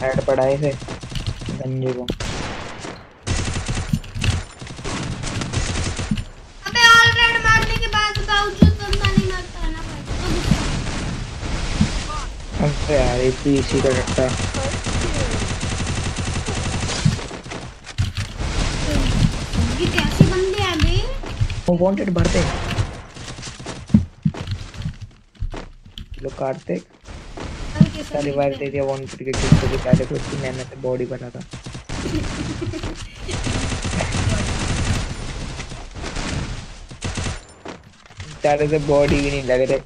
Add पड़ा है गंजे को। अबे ऑल मारने के बाद बावजूद बंदा नहीं मरता ना भाई। तो अब यार ये पीसी का डट्टा। हैं वांटेड भरते लोग काटते अरे रिवाइव दे दिया वांटेड के किसको भी पहले कुछ मैंने से बॉडी बना था सारे से बॉडी भी नहीं लग रहे